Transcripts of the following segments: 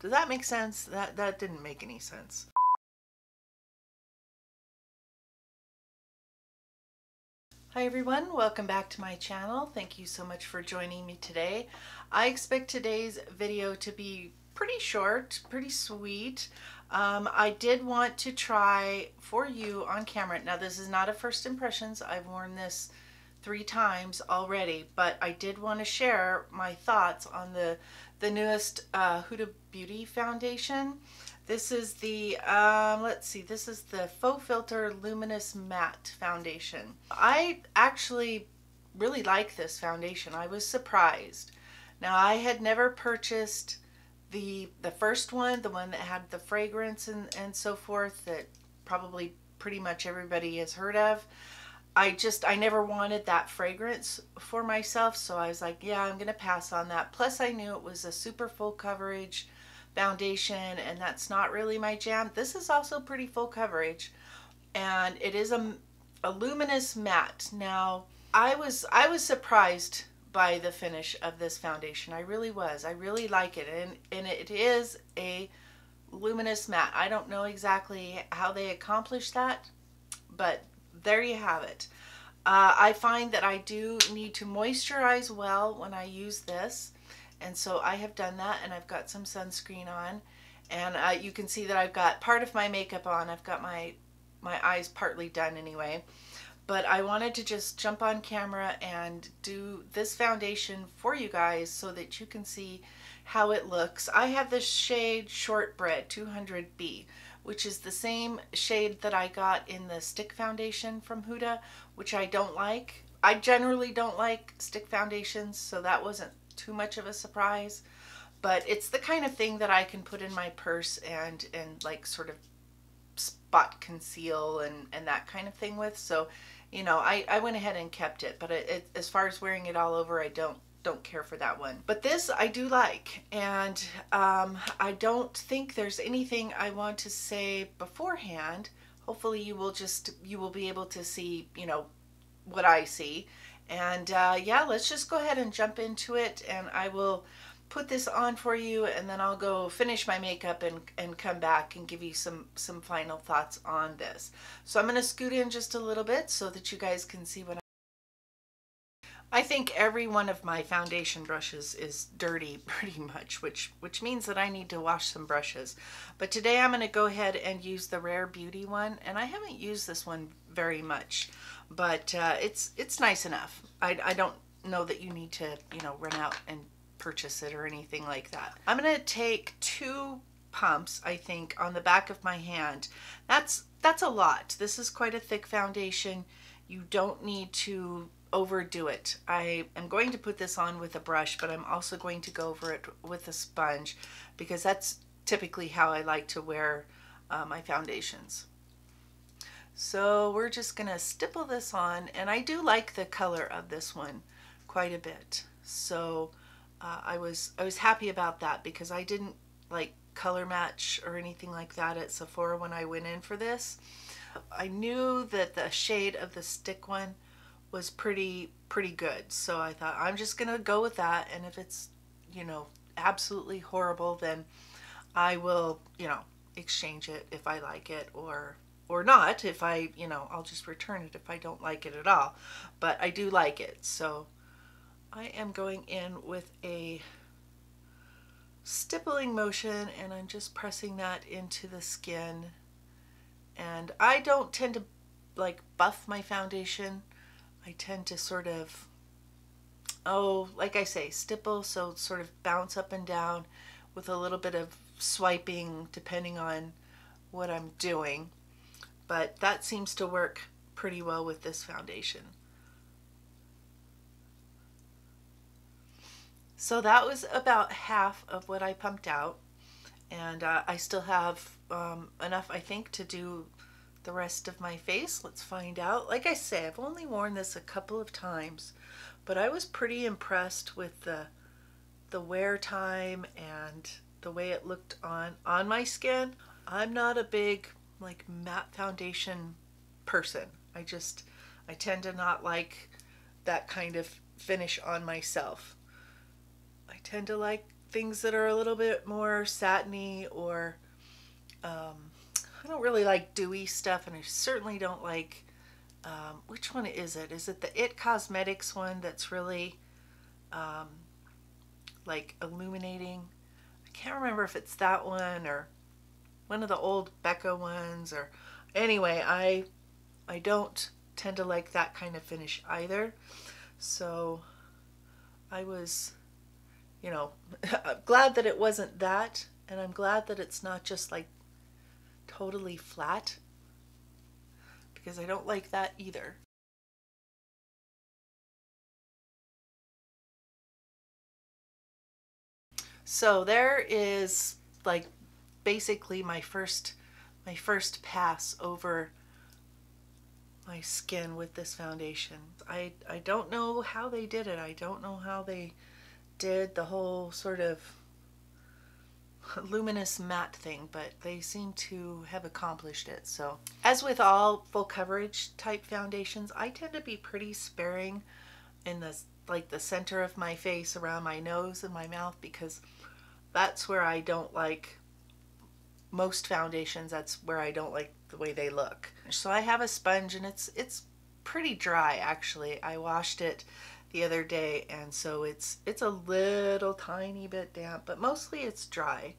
Does that make sense? That, that didn't make any sense. Hi everyone, welcome back to my channel. Thank you so much for joining me today. I expect today's video to be pretty short, pretty sweet. Um, I did want to try for you on camera. Now this is not a first impressions. I've worn this three times already, but I did want to share my thoughts on the, the newest uh, Huda Beauty foundation. This is the, um, let's see, this is the Faux Filter Luminous Matte Foundation. I actually really like this foundation. I was surprised. Now I had never purchased the the first one, the one that had the fragrance and, and so forth that probably pretty much everybody has heard of. I just, I never wanted that fragrance for myself. So I was like, yeah, I'm going to pass on that. Plus I knew it was a super full coverage foundation and that's not really my jam. This is also pretty full coverage and it is a, a luminous matte. Now I was I was surprised by the finish of this foundation. I really was. I really like it and, and it is a luminous matte. I don't know exactly how they accomplished that but there you have it. Uh, I find that I do need to moisturize well when I use this and so I have done that and I've got some sunscreen on and uh, you can see that I've got part of my makeup on. I've got my my eyes partly done anyway. But I wanted to just jump on camera and do this foundation for you guys so that you can see how it looks. I have the shade Shortbread 200B, which is the same shade that I got in the stick foundation from Huda, which I don't like. I generally don't like stick foundations, so that wasn't too much of a surprise. But it's the kind of thing that I can put in my purse and, and like sort of spot conceal and, and that kind of thing with. So, you know, I, I went ahead and kept it. But it, it, as far as wearing it all over, I don't don't care for that one. But this I do like, and um, I don't think there's anything I want to say beforehand. Hopefully, you will just you will be able to see, you know, what I see, and uh, yeah, let's just go ahead and jump into it and I will put this on for you and then I'll go finish my makeup and, and come back and give you some, some final thoughts on this. So I'm going to scoot in just a little bit so that you guys can see what I think every one of my foundation brushes is dirty pretty much, which, which means that I need to wash some brushes. But today I'm going to go ahead and use the Rare Beauty one, and I haven't used this one very much but uh, it's it's nice enough. I, I don't know that you need to, you know, run out and purchase it or anything like that. I'm going to take two pumps, I think, on the back of my hand. That's that's a lot. This is quite a thick foundation. You don't need to overdo it. I am going to put this on with a brush, but I'm also going to go over it with a sponge because that's typically how I like to wear uh, my foundations. So we're just going to stipple this on and I do like the color of this one quite a bit. So uh, I was I was happy about that because I didn't like color match or anything like that at Sephora when I went in for this. I knew that the shade of the stick one was pretty pretty good. So I thought I'm just going to go with that and if it's, you know, absolutely horrible then I will, you know, exchange it if I like it or or not if I, you know, I'll just return it if I don't like it at all. But I do like it. So I am going in with a stippling motion and I'm just pressing that into the skin. And I don't tend to like buff my foundation. I tend to sort of, oh, like I say, stipple, so sort of bounce up and down with a little bit of swiping depending on what I'm doing but that seems to work pretty well with this foundation. So that was about half of what I pumped out and uh, I still have um, enough I think to do the rest of my face. Let's find out. Like I say, I've only worn this a couple of times, but I was pretty impressed with the the wear time and the way it looked on on my skin. I'm not a big like matte foundation person. I just, I tend to not like that kind of finish on myself. I tend to like things that are a little bit more satiny or um, I don't really like dewy stuff and I certainly don't like um, which one is it? Is it the It Cosmetics one that's really um, like illuminating? I can't remember if it's that one or one of the old Becca ones or anyway I I don't tend to like that kind of finish either so I was you know glad that it wasn't that and I'm glad that it's not just like totally flat because I don't like that either. So there is like basically my first my first pass over my skin with this foundation. I, I don't know how they did it. I don't know how they did the whole sort of luminous matte thing, but they seem to have accomplished it. So as with all full coverage type foundations, I tend to be pretty sparing in the like the center of my face around my nose and my mouth because that's where I don't like most foundations that's where I don't like the way they look. So I have a sponge and it's it's pretty dry actually. I washed it the other day and so it's it's a little tiny bit damp but mostly it's dry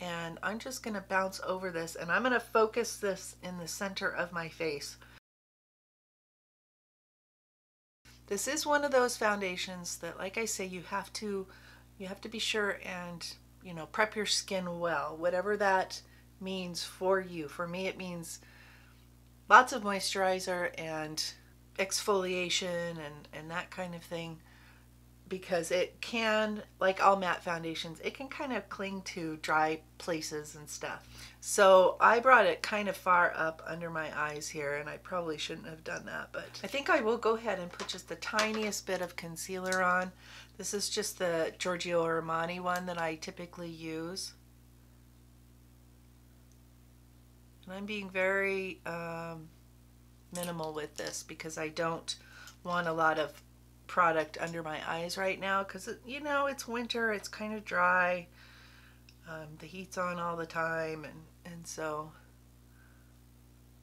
and I'm just to bounce over this and I'm to focus this in the center of my face. This is one of those foundations that like I say you have to you have to be sure and you know prep your skin well whatever that means for you. For me it means lots of moisturizer and exfoliation and, and that kind of thing because it can, like all matte foundations, it can kind of cling to dry places and stuff. So I brought it kind of far up under my eyes here and I probably shouldn't have done that, but I think I will go ahead and put just the tiniest bit of concealer on. This is just the Giorgio Armani one that I typically use. And I'm being very um, minimal with this because I don't want a lot of product under my eyes right now because you know it's winter it's kind of dry um, the heat's on all the time and and so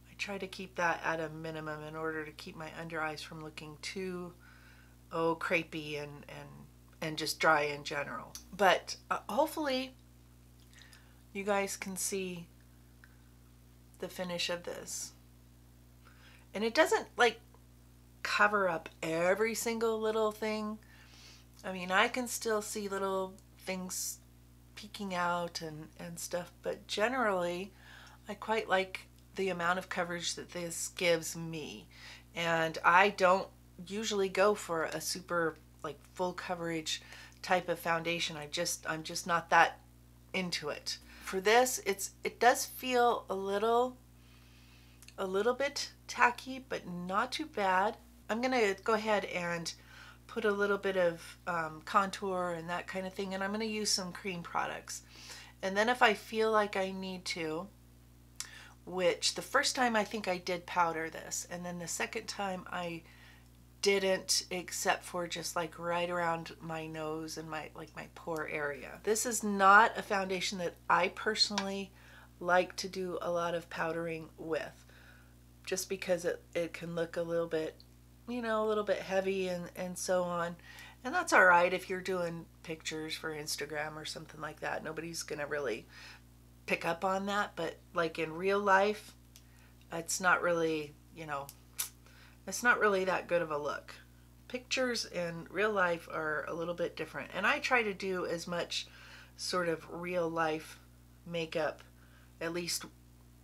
I try to keep that at a minimum in order to keep my under eyes from looking too oh crepey and and and just dry in general. But uh, hopefully you guys can see the finish of this and it doesn't like cover up every single little thing. I mean, I can still see little things peeking out and, and stuff, but generally, I quite like the amount of coverage that this gives me. And I don't usually go for a super like full coverage type of foundation. I just I'm just not that into it. For this, it's it does feel a little a little bit tacky, but not too bad. I'm going to go ahead and put a little bit of um, contour and that kind of thing, and I'm going to use some cream products. And then if I feel like I need to, which the first time I think I did powder this, and then the second time I didn't except for just like right around my nose and my like my pore area. This is not a foundation that I personally like to do a lot of powdering with just because it, it can look a little bit, you know, a little bit heavy and, and so on. And that's all right if you're doing pictures for Instagram or something like that. Nobody's going to really pick up on that. But like in real life, it's not really, you know, it's not really that good of a look. Pictures in real life are a little bit different. And I try to do as much sort of real life makeup, at least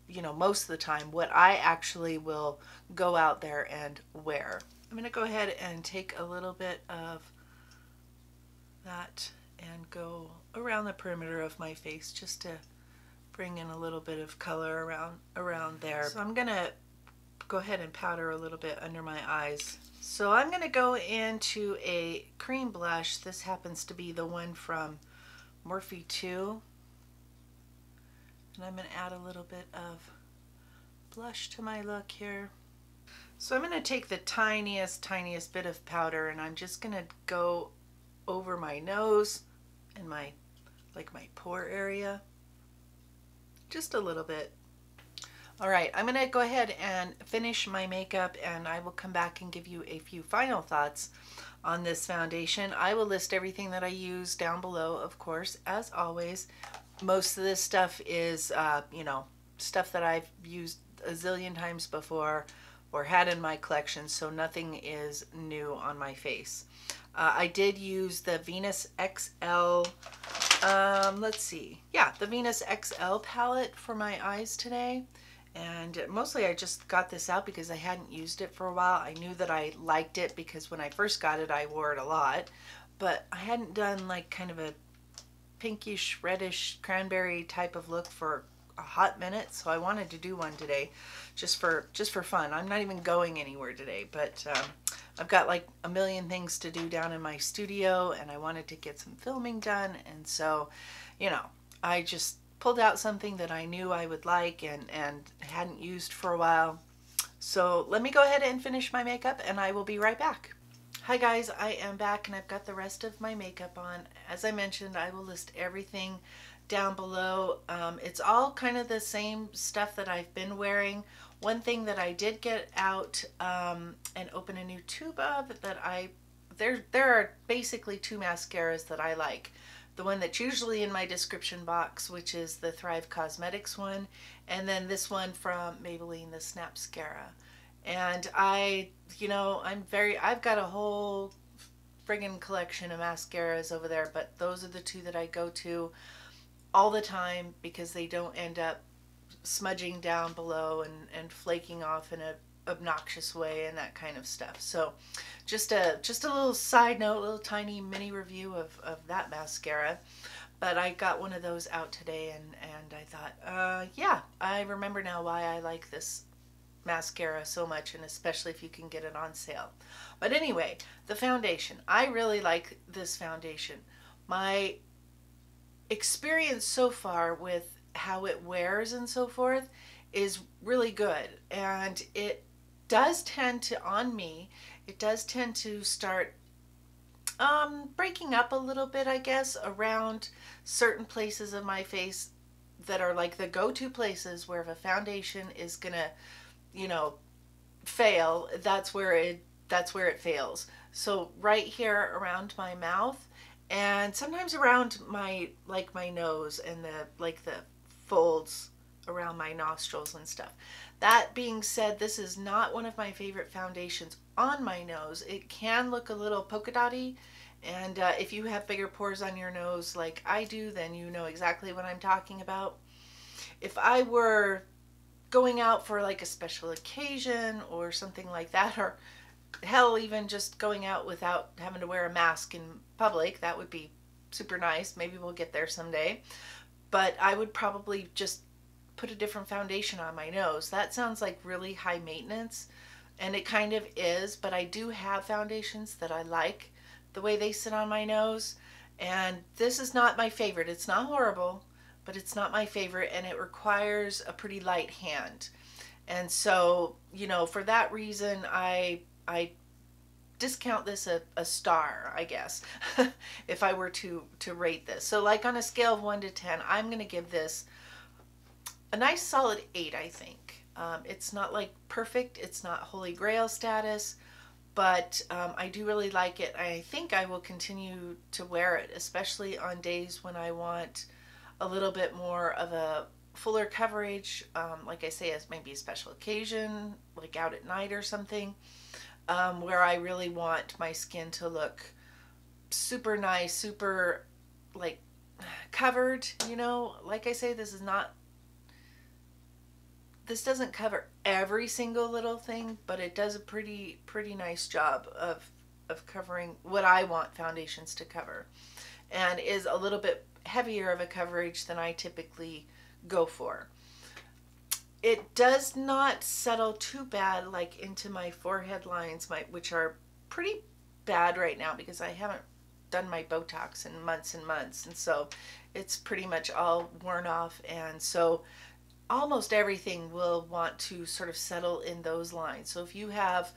you know, most of the time, what I actually will go out there and wear. I'm going to go ahead and take a little bit of that and go around the perimeter of my face just to bring in a little bit of color around around there. So I'm going to go ahead and powder a little bit under my eyes. So I'm going to go into a cream blush. This happens to be the one from Morphe 2 and I'm going to add a little bit of blush to my look here. So I'm going to take the tiniest, tiniest bit of powder and I'm just going to go over my nose and my, like my pore area. Just a little bit. All right, I'm gonna go ahead and finish my makeup and I will come back and give you a few final thoughts on this foundation. I will list everything that I use down below, of course, as always. Most of this stuff is, uh, you know, stuff that I've used a zillion times before or had in my collection, so nothing is new on my face. Uh, I did use the Venus XL, um, let's see, yeah, the Venus XL palette for my eyes today. And mostly I just got this out because I hadn't used it for a while. I knew that I liked it because when I first got it, I wore it a lot. But I hadn't done like kind of a pinkish, reddish, cranberry type of look for a hot minute. So I wanted to do one today just for just for fun. I'm not even going anywhere today, but um, I've got like a million things to do down in my studio and I wanted to get some filming done. And so, you know, I just pulled out something that I knew I would like and, and hadn't used for a while. So let me go ahead and finish my makeup and I will be right back. Hi guys, I am back and I've got the rest of my makeup on. As I mentioned, I will list everything down below. Um, it's all kind of the same stuff that I've been wearing. One thing that I did get out um, and open a new tube of that I, there, there are basically two mascaras that I like the one that's usually in my description box, which is the Thrive Cosmetics one, and then this one from Maybelline, the Snapscara. And I, you know, I'm very, I've got a whole friggin' collection of mascaras over there, but those are the two that I go to all the time because they don't end up smudging down below and, and flaking off in a obnoxious way and that kind of stuff. So just a just a little side note, a little tiny mini review of, of that mascara. But I got one of those out today and, and I thought, uh, yeah, I remember now why I like this mascara so much and especially if you can get it on sale. But anyway, the foundation. I really like this foundation. My experience so far with how it wears and so forth is really good and it does tend to, on me, it does tend to start um, breaking up a little bit, I guess, around certain places of my face that are like the go-to places where if a foundation is gonna, you know, fail, that's where it that's where it fails. So right here around my mouth and sometimes around my like my nose and the like the folds around my nostrils and stuff. That being said, this is not one of my favorite foundations on my nose. It can look a little polka dotty, and uh, if you have bigger pores on your nose like I do, then you know exactly what I'm talking about. If I were going out for like a special occasion or something like that, or hell, even just going out without having to wear a mask in public, that would be super nice. Maybe we'll get there someday. But I would probably just put a different foundation on my nose. That sounds like really high maintenance, and it kind of is, but I do have foundations that I like the way they sit on my nose, and this is not my favorite. It's not horrible, but it's not my favorite, and it requires a pretty light hand. And so, you know, for that reason, I I discount this a, a star, I guess, if I were to to rate this. So like on a scale of 1 to 10, I'm going to give this a nice solid eight, I think. Um, it's not like perfect, it's not holy grail status, but um, I do really like it. I think I will continue to wear it, especially on days when I want a little bit more of a fuller coverage, um, like I say, as maybe a special occasion, like out at night or something, um, where I really want my skin to look super nice, super like covered, you know. Like I say, this is not this doesn't cover every single little thing, but it does a pretty pretty nice job of of covering what I want foundations to cover and is a little bit heavier of a coverage than I typically go for. It does not settle too bad like into my forehead lines, my which are pretty bad right now because I haven't done my Botox in months and months and so it's pretty much all worn off and so almost everything will want to sort of settle in those lines. So if you have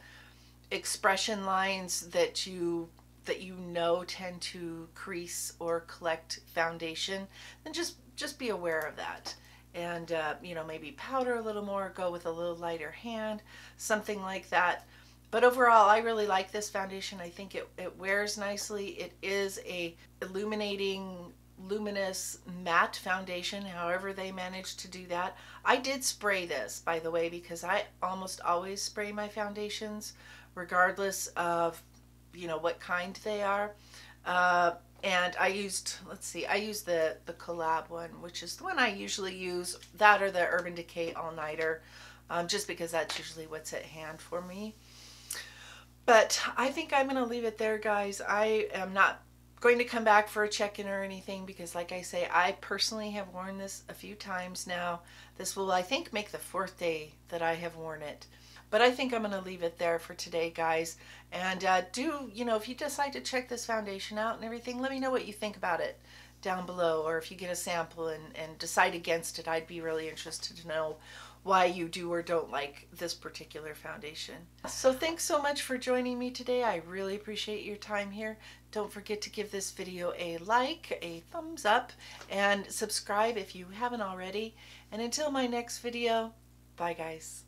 expression lines that you that you know tend to crease or collect foundation, then just just be aware of that. And uh, you know, maybe powder a little more, go with a little lighter hand, something like that. But overall, I really like this foundation. I think it, it wears nicely. It is a illuminating, luminous matte foundation, however they managed to do that. I did spray this, by the way, because I almost always spray my foundations, regardless of, you know, what kind they are. Uh, and I used, let's see, I used the, the collab one, which is the one I usually use, that or the Urban Decay All Nighter, um, just because that's usually what's at hand for me. But I think I'm going to leave it there, guys. I am not going to come back for a check-in or anything because like I say, I personally have worn this a few times now. This will, I think, make the fourth day that I have worn it. But I think I'm going to leave it there for today, guys. And uh, do, you know, if you decide to check this foundation out and everything, let me know what you think about it down below. Or if you get a sample and, and decide against it, I'd be really interested to know why you do or don't like this particular foundation. So thanks so much for joining me today. I really appreciate your time here. Don't forget to give this video a like, a thumbs up, and subscribe if you haven't already. And until my next video, bye guys.